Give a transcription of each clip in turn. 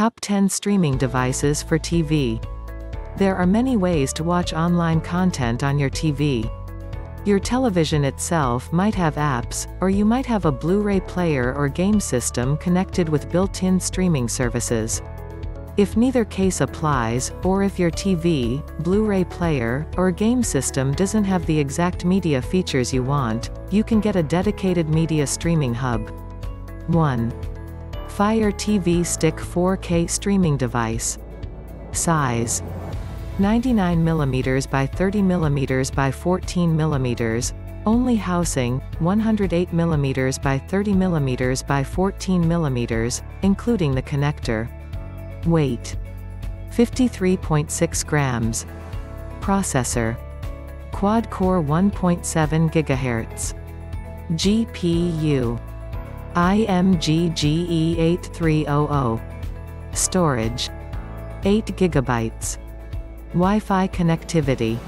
Top 10 Streaming Devices for TV. There are many ways to watch online content on your TV. Your television itself might have apps, or you might have a Blu-ray player or game system connected with built-in streaming services. If neither case applies, or if your TV, Blu-ray player, or game system doesn't have the exact media features you want, you can get a dedicated media streaming hub. 1. Fire TV Stick 4K streaming device. Size 99mm by 30mm by 14mm, only housing, 108mm by 30mm by 14mm, including the connector. Weight. 53.6 grams. Processor. Quad-core 1.7 GHz. GPU. IMG GE8300. Storage. 8 GB. Wi-Fi connectivity.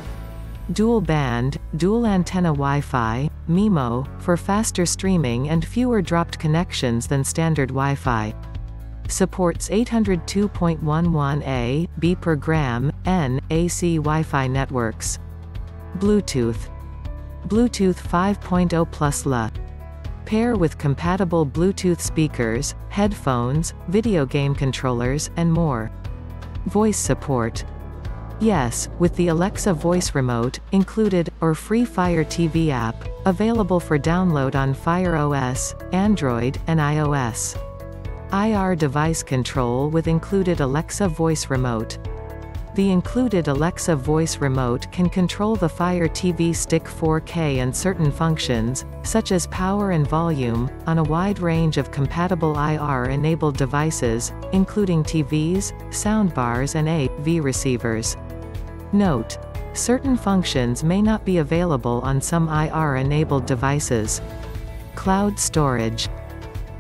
Dual band, dual antenna Wi-Fi, MIMO, for faster streaming and fewer dropped connections than standard Wi-Fi. Supports 802.11a, b per gram, n, AC Wi-Fi networks. Bluetooth. Bluetooth 5.0 plus LA. Pair with compatible Bluetooth speakers, headphones, video game controllers, and more. Voice support. Yes, with the Alexa voice remote, included, or free Fire TV app, available for download on Fire OS, Android, and iOS. IR device control with included Alexa voice remote. The included Alexa voice remote can control the Fire TV Stick 4K and certain functions, such as power and volume, on a wide range of compatible IR-enabled devices, including TVs, soundbars and AV receivers. Note. Certain functions may not be available on some IR-enabled devices. Cloud storage.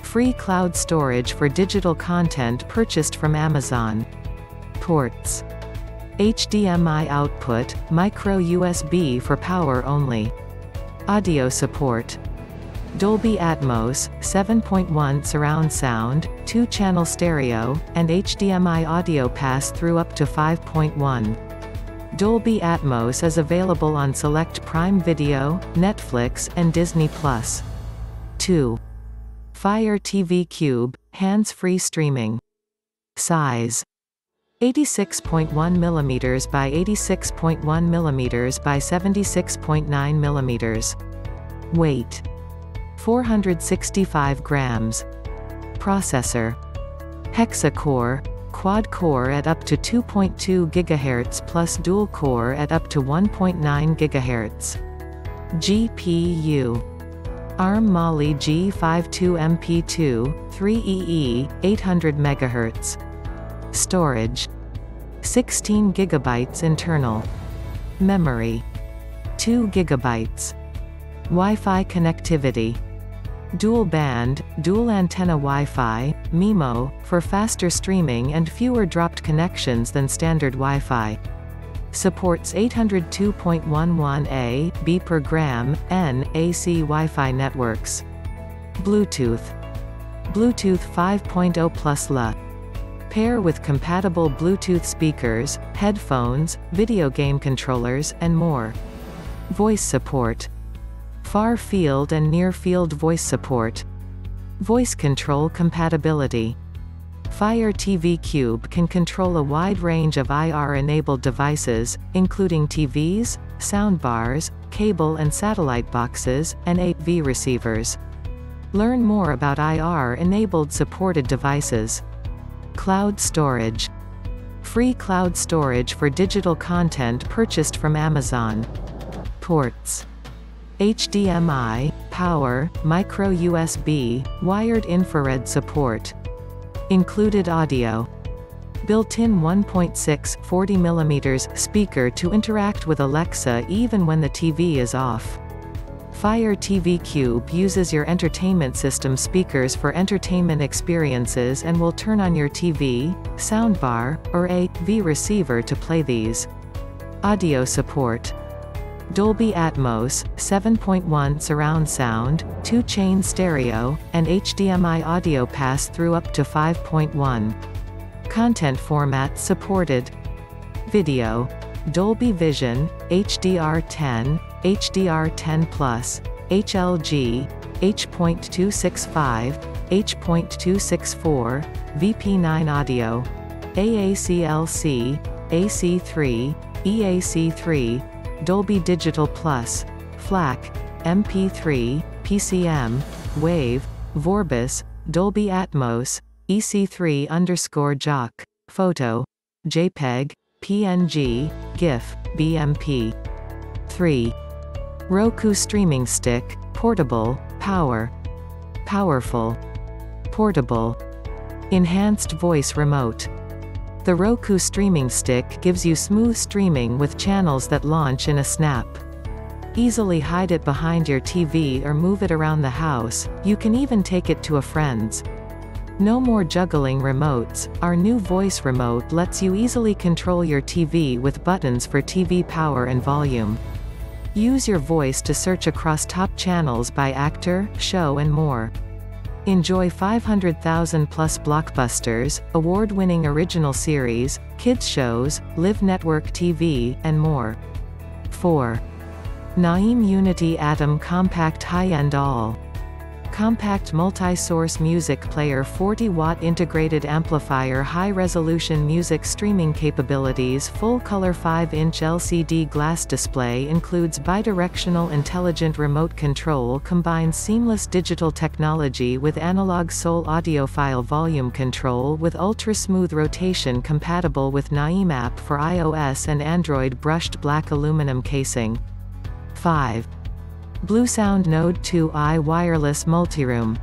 Free cloud storage for digital content purchased from Amazon. Ports. HDMI output, micro USB for power only. Audio support. Dolby Atmos, 7.1 surround sound, 2-channel stereo, and HDMI audio pass-through up to 5.1. Dolby Atmos is available on select Prime Video, Netflix, and Disney+. 2. Fire TV Cube, hands-free streaming. Size. 86.1 mm by 86.1 mm by 76.9 mm. Weight. 465 grams. Processor. Hexa-core, quad-core at up to 2.2 GHz plus dual-core at up to 1.9 GHz. GPU ARM Mali G52MP2, 3EE, 800 MHz. Storage 16 GB internal. Memory 2 GB. Wi-Fi connectivity dual band, dual antenna Wi-Fi, MIMO, for faster streaming and fewer dropped connections than standard Wi-Fi. Supports 802.11a, b per gram, n, AC Wi-Fi networks. Bluetooth. Bluetooth 5.0 plus LA. Pair with compatible Bluetooth speakers, headphones, video game controllers, and more. Voice support. Far field and near field voice support. Voice control compatibility. Fire TV Cube can control a wide range of IR-enabled devices, including TVs, soundbars, cable and satellite boxes, and AV receivers. Learn more about IR-enabled supported devices. Cloud storage. Free cloud storage for digital content purchased from Amazon. Ports. HDMI, power, micro USB, wired infrared support. Included audio. Built-in 1.6 40mm speaker to interact with Alexa even when the TV is off. Fire TV Cube uses your entertainment system speakers for entertainment experiences and will turn on your TV, soundbar, or AV receiver to play these. Audio support. Dolby Atmos, 7.1 surround sound, 2-chain stereo, and HDMI audio pass-through up to 5.1. Content format supported. Video. Dolby Vision, HDR10, HDR10+, HLG, H.265, H.264, VP9 audio, AACLC, AC3, EAC3, Dolby Digital Plus, FLAC, MP3, PCM, WAVE, Vorbis, Dolby Atmos, EC3 underscore JOC, Photo, JPEG, PNG, GIF, BMP. 3. Roku Streaming Stick, Portable, Power. Powerful. Portable. Enhanced Voice Remote. The Roku Streaming Stick gives you smooth streaming with channels that launch in a snap. Easily hide it behind your TV or move it around the house, you can even take it to a friend's. No more juggling remotes, our new voice remote lets you easily control your TV with buttons for TV power and volume. Use your voice to search across top channels by actor, show and more. Enjoy 500,000 plus blockbusters, award-winning original series, kids shows, live network TV, and more. 4. Naim Uniti Atom Compact High-End All Compact multi-source music player 40-watt integrated amplifier high-resolution music streaming capabilities full-color 5-inch LCD glass display includes bidirectional intelligent remote control combines seamless digital technology with analog soul audiophile volume control with ultra-smooth rotation compatible with Naim app for iOS and Android brushed black aluminum casing. 5. Bluesound Node 2i Wireless Multiroom.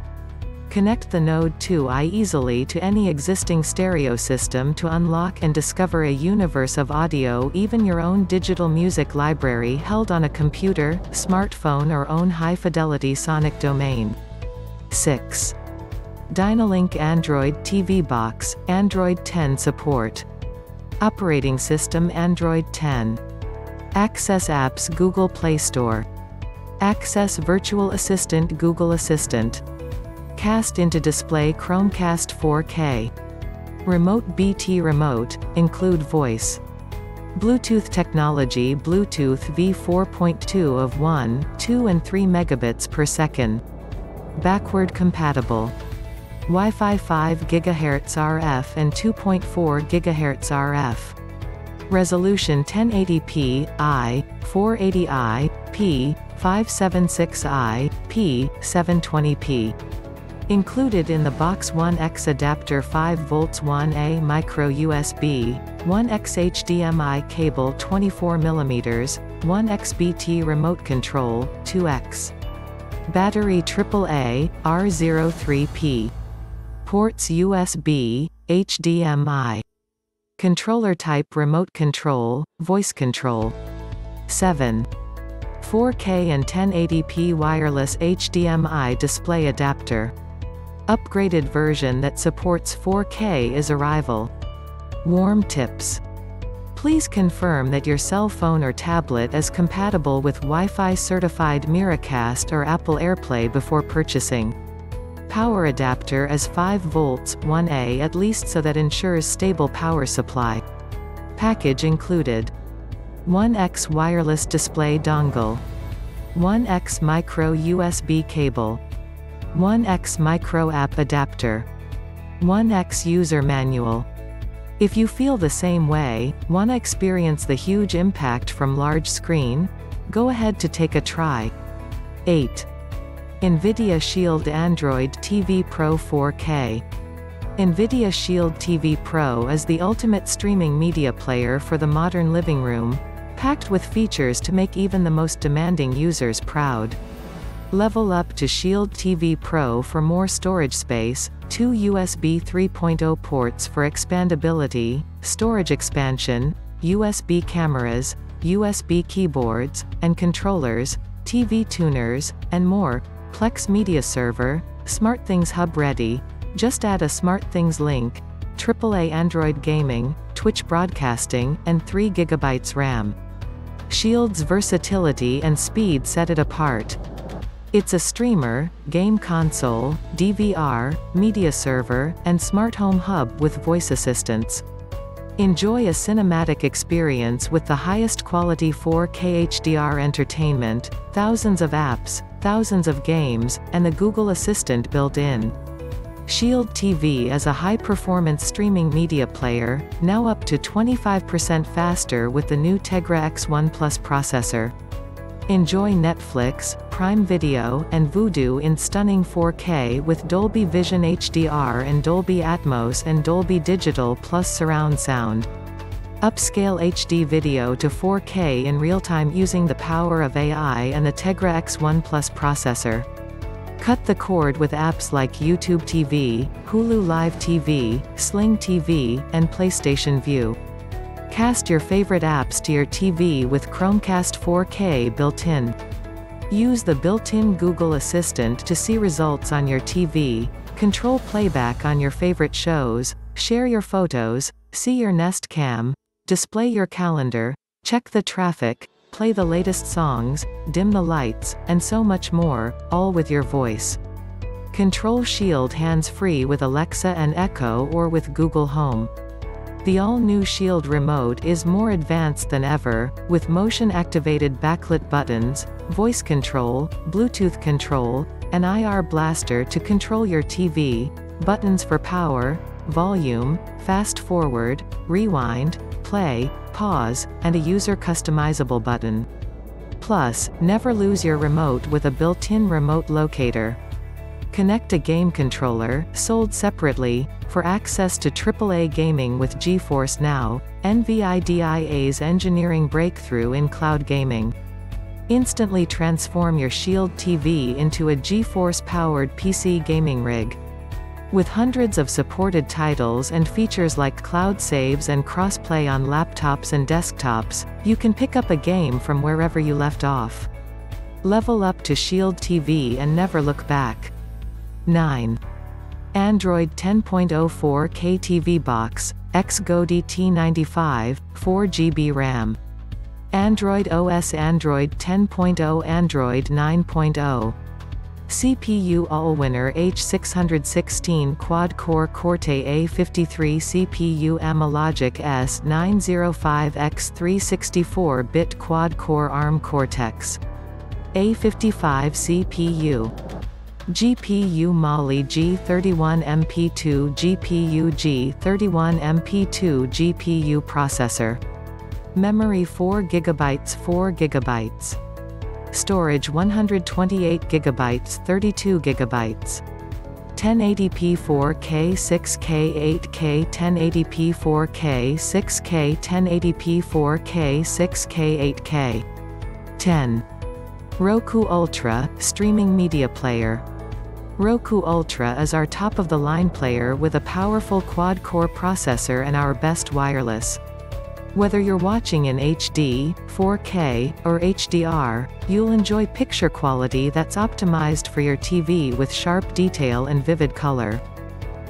Connect the Node 2i easily to any existing stereo system to unlock and discover a universe of audio even your own digital music library held on a computer, smartphone or own high-fidelity sonic domain. 6. Dynalink Android TV Box, Android 10 support. Operating system Android 10. Access apps Google Play Store. Access Virtual Assistant Google Assistant. Cast into display Chromecast 4K. Remote BT Remote, include voice. Bluetooth technology Bluetooth V4.2 of 1, 2 and 3 megabits per second. Backward compatible. Wi-Fi 5 GHz RF and 2.4 GHz RF. Resolution 1080p, I, 480i, p, 576i, p, 720p. Included in the box 1X adapter 5 volts 1A micro USB, 1X HDMI cable 24 mm, 1X BT remote control, 2X. Battery AAA, R03P. Ports USB, HDMI. Controller type remote control, voice control. 7. 4K and 1080p wireless HDMI display adapter. Upgraded version that supports 4K is arrival. Warm tips. Please confirm that your cell phone or tablet is compatible with Wi-Fi certified Miracast or Apple AirPlay before purchasing. Power adapter is 5 volts 1A at least so that ensures stable power supply. Package included 1X wireless display dongle. 1X micro USB cable. 1X micro app adapter. 1X user manual. If you feel the same way, wanna experience the huge impact from large screen? Go ahead to take a try. 8. NVIDIA Shield Android TV Pro 4K. NVIDIA Shield TV Pro is the ultimate streaming media player for the modern living room, packed with features to make even the most demanding users proud. Level up to Shield TV Pro for more storage space, two USB 3.0 ports for expandability, storage expansion, USB cameras, USB keyboards, and controllers, TV tuners, and more, Plex Media Server, SmartThings Hub ready, just add a SmartThings link, AAA Android Gaming, Twitch Broadcasting, and 3 GB RAM. Shield's versatility and speed set it apart. It's a streamer, game console, DVR, media server, and smart home hub with voice assistants. Enjoy a cinematic experience with the highest quality 4K HDR entertainment, thousands of apps, thousands of games, and the Google Assistant built in. Shield TV is a high-performance streaming media player, now up to 25% faster with the new Tegra X1 Plus processor. Enjoy Netflix, Prime Video, and Vudu in stunning 4K with Dolby Vision HDR and Dolby Atmos and Dolby Digital plus surround sound. Upscale HD video to 4K in real time using the power of AI and the Tegra X1 Plus processor. Cut the cord with apps like YouTube TV, Hulu Live TV, Sling TV, and PlayStation Vue. Cast your favorite apps to your TV with Chromecast 4K built-in. Use the built-in Google Assistant to see results on your TV, control playback on your favorite shows, share your photos, see your Nest Cam, display your calendar, check the traffic, play the latest songs, dim the lights, and so much more, all with your voice. Control Shield hands-free with Alexa and Echo or with Google Home. The all-new Shield remote is more advanced than ever, with motion-activated backlit buttons, voice control, Bluetooth control, an IR blaster to control your TV, buttons for power, volume, fast forward, rewind, play, pause, and a user-customizable button. Plus, never lose your remote with a built-in remote locator. Connect a game controller, sold separately, for access to AAA gaming with GeForce Now, NVIDIA's engineering breakthrough in cloud gaming. Instantly transform your Shield TV into a GeForce-powered PC gaming rig. With hundreds of supported titles and features like cloud saves and crossplay on laptops and desktops, you can pick up a game from wherever you left off. Level up to Shield TV and never look back. 9. Android 10.04 KTV Box, XGO DT95, 4GB RAM. Android OS Android 10.0 Android 9.0 CPU Allwinner H616 Quad-Core Corte A53 CPU Amlogic S905X 364-bit Quad-Core ARM Cortex A55 CPU GPU Mali G31MP2 GPU G31MP2 GPU processor. Memory 4 GB 4 GB. Storage 128 GB 32 GB. 1080p 4K 6K 8K 1080p 4K 6K 1080p 4K 6K 8K 10 Roku Ultra, streaming media player Roku Ultra is our top-of-the-line player with a powerful quad-core processor and our best wireless. Whether you're watching in HD, 4K, or HDR, you'll enjoy picture quality that's optimized for your TV with sharp detail and vivid color.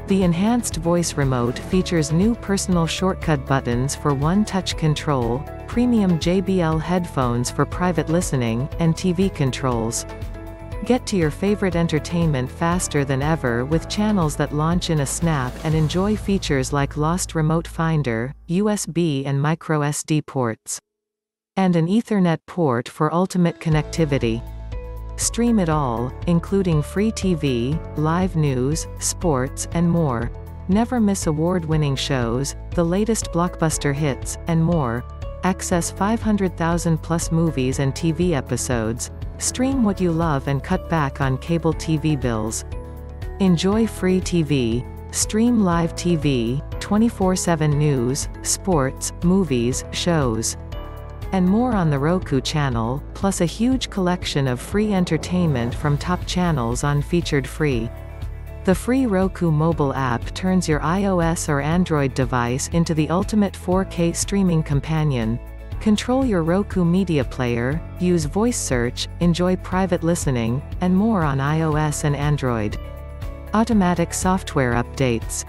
The enhanced voice remote features new personal shortcut buttons for one-touch control, premium JBL headphones for private listening, and TV controls. Get to your favorite entertainment faster than ever with channels that launch in a snap and enjoy features like Lost Remote Finder, USB and microSD ports. And an Ethernet port for ultimate connectivity. Stream it all, including free TV, live news, sports, and more. Never miss award-winning shows, the latest blockbuster hits, and more. Access 500,000 plus movies and TV episodes, Stream what you love and cut back on cable TV bills. Enjoy free TV. Stream live TV, 24-7 news, sports, movies, shows, and more on the Roku channel, plus a huge collection of free entertainment from top channels on Featured Free. The free Roku mobile app turns your iOS or Android device into the ultimate 4K streaming companion, Control your Roku media player, use voice search, enjoy private listening, and more on iOS and Android. Automatic software updates.